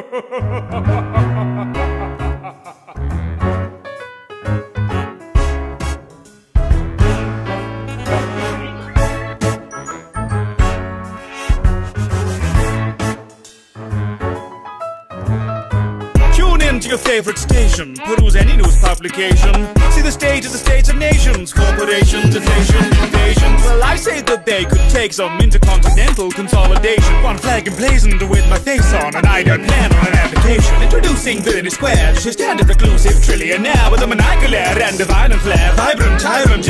Tune in to your favorite station. Peruse any news publication. See the state of the states and nations. Corporations, invasion. Well, I say that they could take some intercontinental consolidation. One flag emblazoned with my face on an ideal plan on an application. Introducing Villainy Square, your standard reclusive trillionaire with a maniacal air and violent flair. Vibrant tyrant